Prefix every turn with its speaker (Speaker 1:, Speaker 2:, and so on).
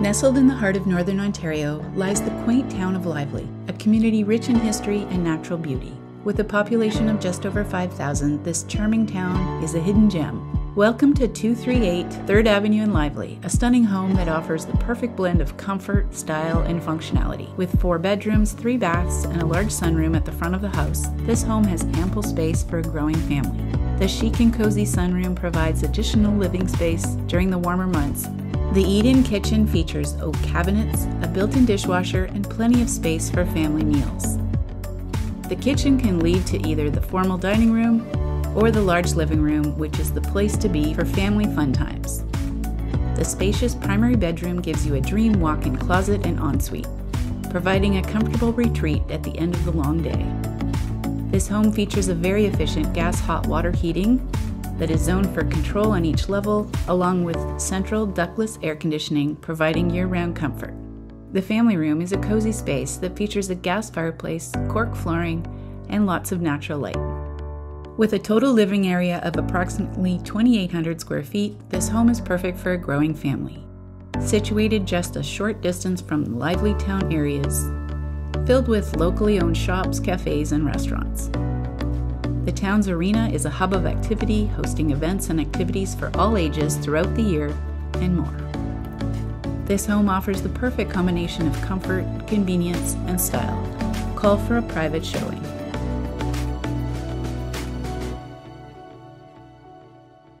Speaker 1: Nestled in the heart of northern Ontario lies the quaint town of Lively, a community rich in history and natural beauty. With a population of just over 5,000, this charming town is a hidden gem. Welcome to 238 3rd Avenue in Lively, a stunning home that offers the perfect blend of comfort, style, and functionality. With four bedrooms, three baths, and a large sunroom at the front of the house, this home has ample space for a growing family. The chic and cozy sunroom provides additional living space during the warmer months the eat-in kitchen features oak cabinets, a built-in dishwasher, and plenty of space for family meals. The kitchen can lead to either the formal dining room or the large living room, which is the place to be for family fun times. The spacious primary bedroom gives you a dream walk-in closet and ensuite, providing a comfortable retreat at the end of the long day. This home features a very efficient gas hot water heating that is zoned for control on each level, along with central ductless air conditioning providing year round comfort. The family room is a cozy space that features a gas fireplace, cork flooring, and lots of natural light. With a total living area of approximately 2,800 square feet, this home is perfect for a growing family. Situated just a short distance from lively town areas, filled with locally owned shops, cafes, and restaurants. The town's arena is a hub of activity, hosting events and activities for all ages throughout the year and more. This home offers the perfect combination of comfort, convenience, and style. Call for a private showing.